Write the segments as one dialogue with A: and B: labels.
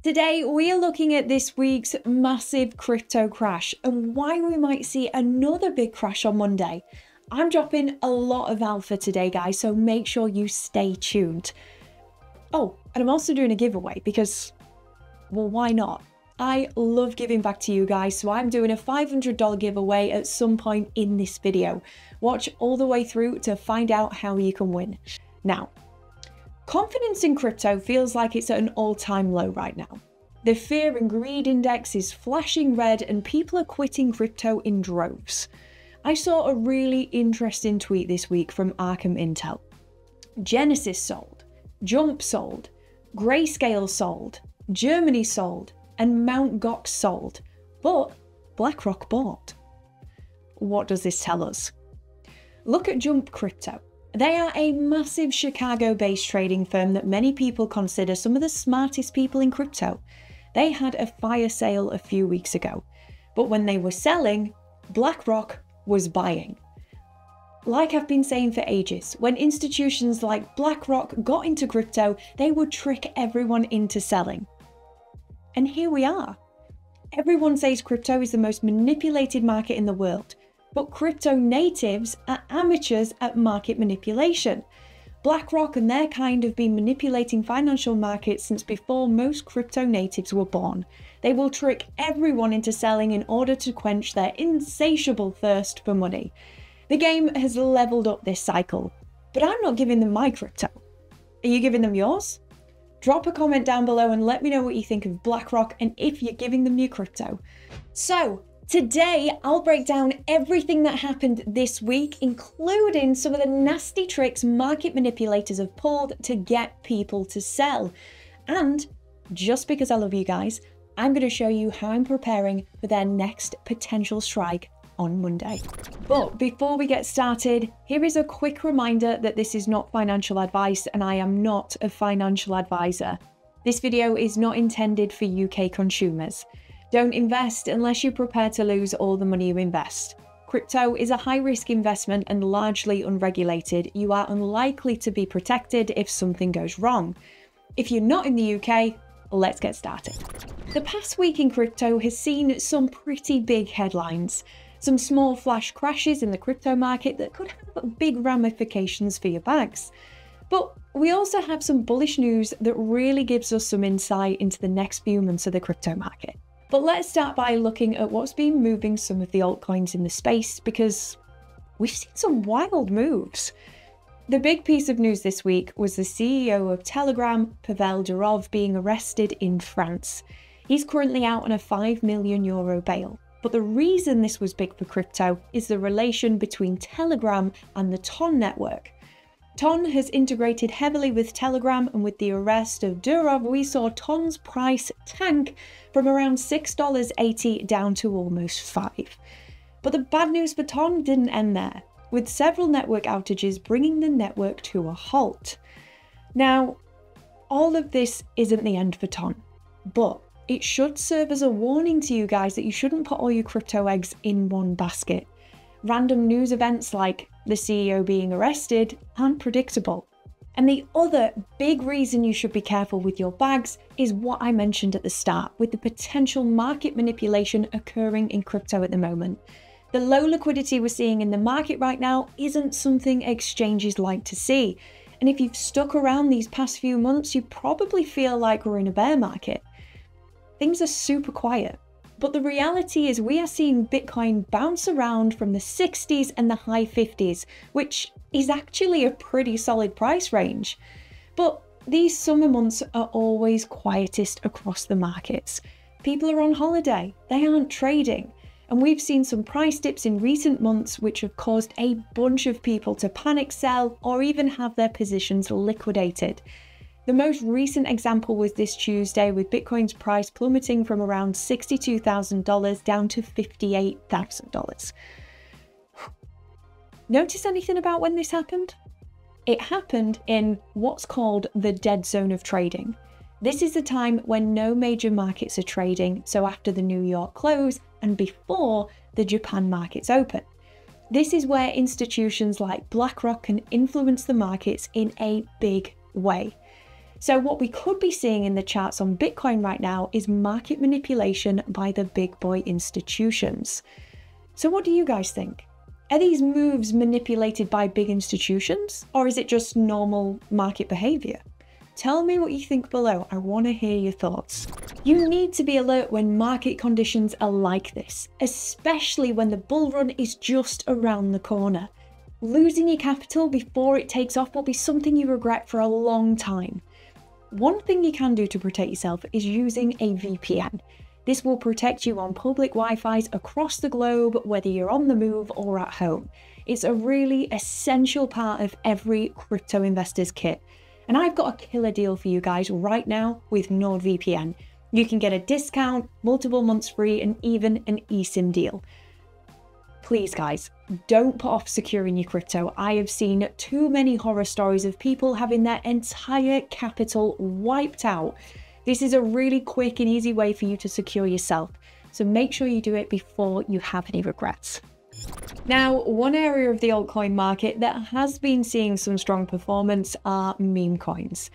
A: Today, we are looking at this week's massive crypto crash and why we might see another big crash on Monday. I'm dropping a lot of alpha today, guys, so make sure you stay tuned. Oh, and I'm also doing a giveaway because, well, why not? I love giving back to you guys, so I'm doing a $500 giveaway at some point in this video. Watch all the way through to find out how you can win. Now, Confidence in crypto feels like it's at an all time low right now. The fear and greed index is flashing red, and people are quitting crypto in droves. I saw a really interesting tweet this week from Arkham Intel. Genesis sold, Jump sold, Grayscale sold, Germany sold, and Mt. Gox sold, but BlackRock bought. What does this tell us? Look at Jump Crypto. They are a massive Chicago based trading firm that many people consider some of the smartest people in crypto. They had a fire sale a few weeks ago, but when they were selling, BlackRock was buying. Like I've been saying for ages, when institutions like BlackRock got into crypto, they would trick everyone into selling. And here we are. Everyone says crypto is the most manipulated market in the world, but crypto natives are amateurs at market manipulation. BlackRock and their kind have been manipulating financial markets since before most crypto natives were born. They will trick everyone into selling in order to quench their insatiable thirst for money. The game has leveled up this cycle, but I'm not giving them my crypto. Are you giving them yours? Drop a comment down below and let me know what you think of BlackRock and if you're giving them your crypto. So, Today, I'll break down everything that happened this week, including some of the nasty tricks market manipulators have pulled to get people to sell. And just because I love you guys, I'm going to show you how I'm preparing for their next potential strike on Monday. But before we get started, here is a quick reminder that this is not financial advice and I am not a financial advisor. This video is not intended for UK consumers. Don't invest unless you're prepared to lose all the money you invest. Crypto is a high risk investment and largely unregulated. You are unlikely to be protected if something goes wrong. If you're not in the UK, let's get started. The past week in crypto has seen some pretty big headlines. Some small flash crashes in the crypto market that could have big ramifications for your bags. But we also have some bullish news that really gives us some insight into the next few months of the crypto market. But let's start by looking at what's been moving some of the altcoins in the space because we've seen some wild moves. The big piece of news this week was the CEO of Telegram, Pavel Durov, being arrested in France. He's currently out on a 5 million euro bail. But the reason this was big for crypto is the relation between Telegram and the Ton network. Ton has integrated heavily with Telegram, and with the arrest of Durov, we saw Ton's price tank from around $6.80 down to almost 5 But the bad news for Ton didn't end there, with several network outages bringing the network to a halt. Now, all of this isn't the end for Ton, but it should serve as a warning to you guys that you shouldn't put all your crypto eggs in one basket. Random news events like the CEO being arrested aren't. And the other big reason you should be careful with your bags is what I mentioned at the start with the potential market manipulation occurring in crypto at the moment. The low liquidity we're seeing in the market right now isn't something exchanges like to see. And if you've stuck around these past few months, you probably feel like we're in a bear market. Things are super quiet. But the reality is, we are seeing Bitcoin bounce around from the 60s and the high 50s, which is actually a pretty solid price range. But these summer months are always quietest across the markets. People are on holiday, they aren't trading. And we've seen some price dips in recent months which have caused a bunch of people to panic sell or even have their positions liquidated. The most recent example was this Tuesday, with Bitcoin's price plummeting from around $62,000 down to $58,000. Notice anything about when this happened? It happened in what's called the dead zone of trading. This is the time when no major markets are trading, so after the New York close and before the Japan markets open. This is where institutions like BlackRock can influence the markets in a big way. So, what we could be seeing in the charts on Bitcoin right now is market manipulation by the big boy institutions. So, what do you guys think? Are these moves manipulated by big institutions, or is it just normal market behavior? Tell me what you think below. I want to hear your thoughts. You need to be alert when market conditions are like this, especially when the bull run is just around the corner. Losing your capital before it takes off will be something you regret for a long time. One thing you can do to protect yourself is using a VPN. This will protect you on public Wi-Fi's across the globe, whether you're on the move or at home. It's a really essential part of every crypto investor's kit. And I've got a killer deal for you guys right now with NordVPN. You can get a discount, multiple months free, and even an eSIM deal. Please, guys, don't put off securing your crypto. I have seen too many horror stories of people having their entire capital wiped out. This is a really quick and easy way for you to secure yourself. So make sure you do it before you have any regrets. Now, one area of the altcoin market that has been seeing some strong performance are meme coins.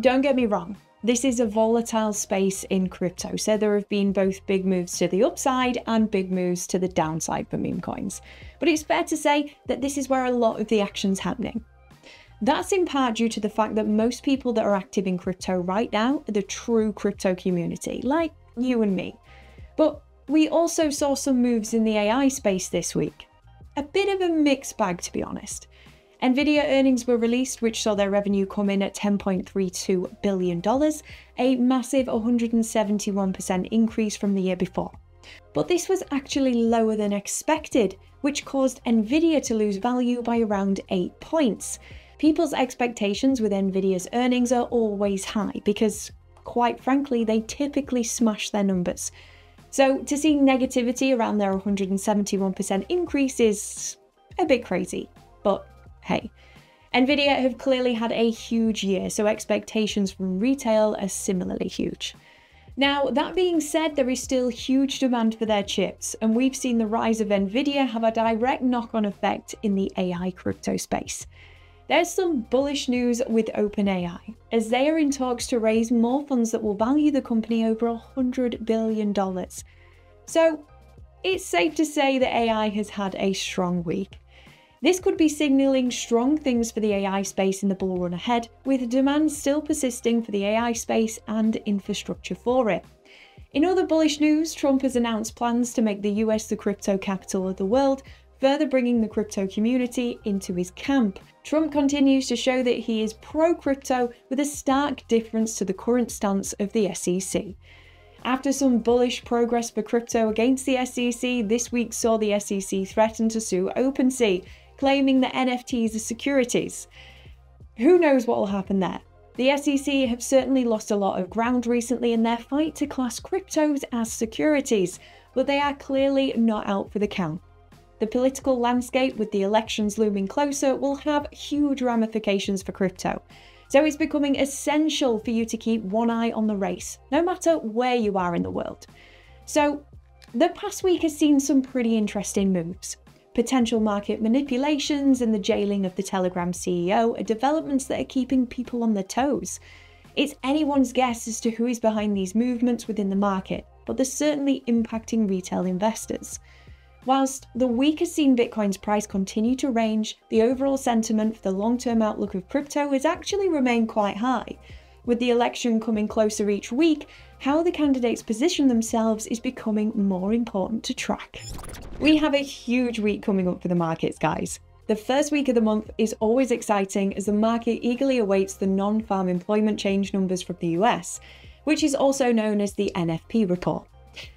A: Don't get me wrong, this is a volatile space in crypto, so there have been both big moves to the upside and big moves to the downside for meme coins. But it's fair to say that this is where a lot of the action's happening. That's in part due to the fact that most people that are active in crypto right now are the true crypto community, like you and me. But we also saw some moves in the AI space this week. A bit of a mixed bag, to be honest. Nvidia earnings were released, which saw their revenue come in at $10.32 billion, a massive 171% increase from the year before. But this was actually lower than expected, which caused Nvidia to lose value by around 8 points. People's expectations with Nvidia's earnings are always high because, quite frankly, they typically smash their numbers. So to see negativity around their 171% increase is a bit crazy, but hey. Nvidia have clearly had a huge year, so expectations from retail are similarly huge. Now, that being said, there is still huge demand for their chips, and we've seen the rise of Nvidia have a direct knock on effect in the AI crypto space. There's some bullish news with OpenAI, as they are in talks to raise more funds that will value the company over $100 billion. So, it's safe to say that AI has had a strong week. This could be signalling strong things for the AI space in the bull run ahead, with demand still persisting for the AI space and infrastructure for it. In other bullish news, Trump has announced plans to make the US the crypto capital of the world, further bringing the crypto community into his camp. Trump continues to show that he is pro crypto with a stark difference to the current stance of the SEC. After some bullish progress for crypto against the SEC, this week saw the SEC threaten to sue OpenSea, claiming that NFTs are securities. Who knows what will happen there? The SEC have certainly lost a lot of ground recently in their fight to class cryptos as securities, but they are clearly not out for the count. The political landscape, with the elections looming closer, will have huge ramifications for crypto. So it's becoming essential for you to keep one eye on the race, no matter where you are in the world. So, the past week has seen some pretty interesting moves. Potential market manipulations and the jailing of the Telegram CEO are developments that are keeping people on their toes. It's anyone's guess as to who is behind these movements within the market, but they're certainly impacting retail investors. Whilst the week has seen Bitcoin's price continue to range, the overall sentiment for the long term outlook of crypto has actually remained quite high. With the election coming closer each week, how the candidates position themselves is becoming more important to track. We have a huge week coming up for the markets, guys. The first week of the month is always exciting as the market eagerly awaits the non farm employment change numbers from the US, which is also known as the NFP report.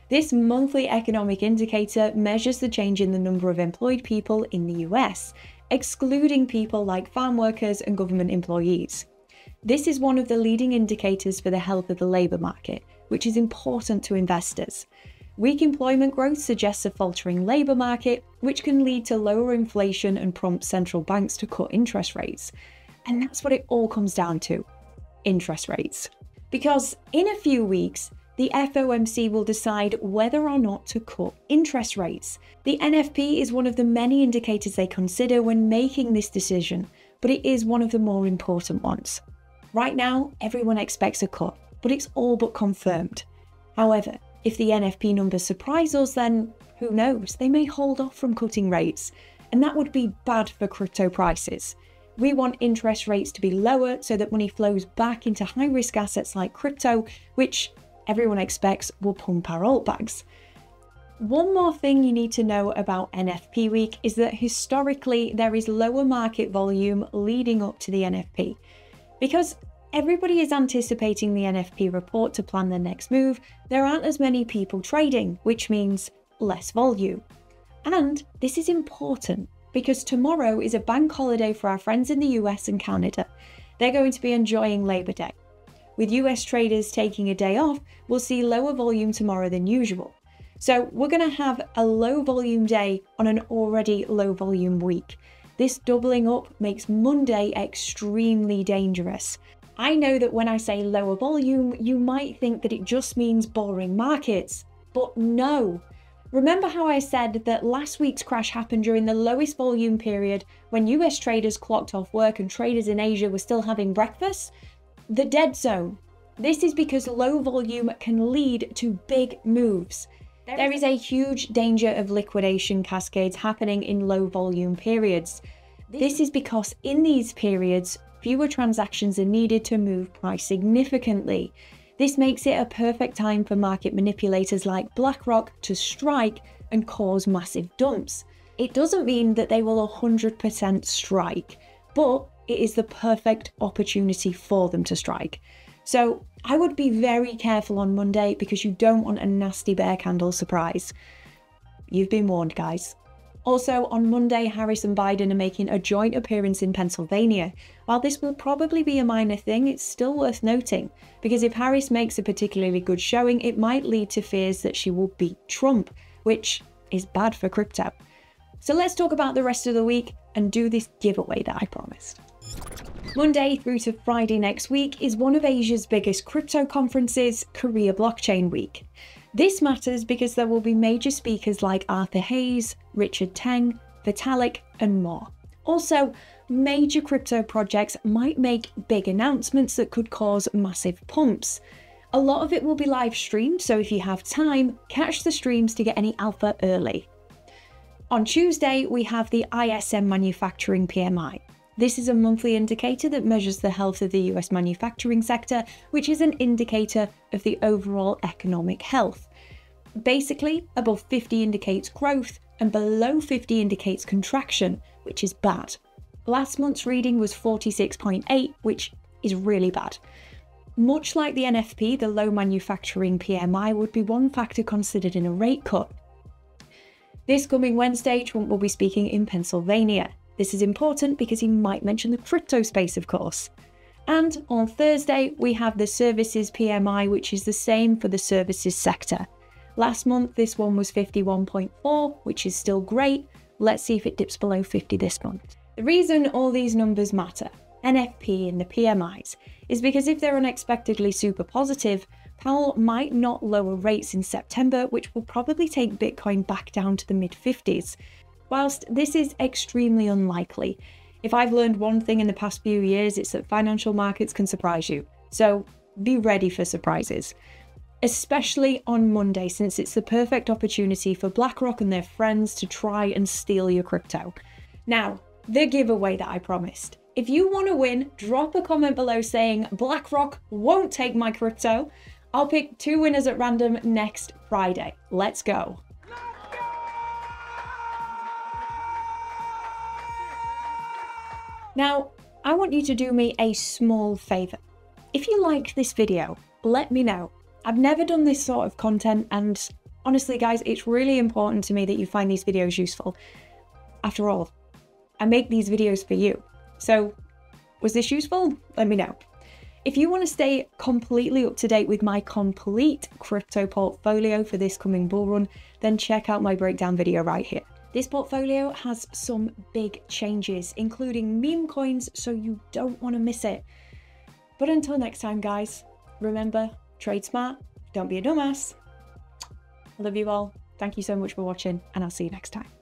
A: This monthly economic indicator measures the change in the number of employed people in the US, excluding people like farm workers and government employees. This is one of the leading indicators for the health of the labour market, which is important to investors. Weak employment growth suggests a faltering labour market, which can lead to lower inflation and prompt central banks to cut interest rates. And that's what it all comes down to interest rates. Because in a few weeks, the FOMC will decide whether or not to cut interest rates. The NFP is one of the many indicators they consider when making this decision, but it is one of the more important ones. Right now, everyone expects a cut, but it's all but confirmed. However, if the NFP numbers surprise us, then who knows? They may hold off from cutting rates, and that would be bad for crypto prices. We want interest rates to be lower so that money flows back into high risk assets like crypto, which everyone expects will pump our alt bags. One more thing you need to know about NFP week is that historically there is lower market volume leading up to the NFP. Because everybody is anticipating the NFP report to plan their next move, there aren't as many people trading, which means less volume. And this is important because tomorrow is a bank holiday for our friends in the US and Canada. They're going to be enjoying Labor Day. With US traders taking a day off, we'll see lower volume tomorrow than usual. So we're going to have a low volume day on an already low volume week. This doubling up makes Monday extremely dangerous. I know that when I say lower volume, you might think that it just means boring markets, but no. Remember how I said that last week's crash happened during the lowest volume period when US traders clocked off work and traders in Asia were still having breakfast? The dead zone. This is because low volume can lead to big moves. There is a huge danger of liquidation cascades happening in low volume periods. This is because in these periods, fewer transactions are needed to move price significantly. This makes it a perfect time for market manipulators like BlackRock to strike and cause massive dumps. It doesn't mean that they will 100% strike, but it is the perfect opportunity for them to strike. So I would be very careful on Monday because you don't want a nasty bear candle surprise. You've been warned, guys. Also, on Monday, Harris and Biden are making a joint appearance in Pennsylvania. While this will probably be a minor thing, it's still worth noting, because if Harris makes a particularly good showing, it might lead to fears that she will beat Trump, which is bad for crypto. So let's talk about the rest of the week and do this giveaway that I promised. Monday through to Friday next week is one of Asia's biggest crypto conferences, Korea Blockchain Week. This matters because there will be major speakers like Arthur Hayes, Richard Teng, Vitalik, and more. Also, major crypto projects might make big announcements that could cause massive pumps. A lot of it will be live streamed, so if you have time, catch the streams to get any alpha early. On Tuesday, we have the ISM Manufacturing PMI. This is a monthly indicator that measures the health of the US manufacturing sector, which is an indicator of the overall economic health. Basically, above 50 indicates growth and below 50 indicates contraction, which is bad. Last month's reading was 46.8, which is really bad. Much like the NFP, the low manufacturing PMI would be one factor considered in a rate cut. This coming Wednesday, Trump will be speaking in Pennsylvania. This is important because he might mention the crypto space, of course. And on Thursday, we have the services PMI, which is the same for the services sector. Last month, this one was 51.4, which is still great. Let's see if it dips below 50 this month. The reason all these numbers matter, NFP and the PMIs, is because if they're unexpectedly super positive, Powell might not lower rates in September, which will probably take Bitcoin back down to the mid 50s, Whilst this is extremely unlikely, if I've learned one thing in the past few years, it's that financial markets can surprise you. So be ready for surprises. Especially on Monday, since it's the perfect opportunity for BlackRock and their friends to try and steal your crypto. Now, the giveaway that I promised. If you want to win, drop a comment below saying BlackRock won't take my crypto. I'll pick two winners at random next Friday. Let's go. Now, I want you to do me a small favour. If you like this video, let me know. I've never done this sort of content and honestly guys, it's really important to me that you find these videos useful. After all, I make these videos for you. So, was this useful? Let me know. If you want to stay completely up to date with my complete crypto portfolio for this coming bull run, then check out my breakdown video right here. This portfolio has some big changes, including meme coins, so you don't want to miss it. But until next time, guys, remember trade smart, don't be a dumbass. I love you all. Thank you so much for watching, and I'll see you next time.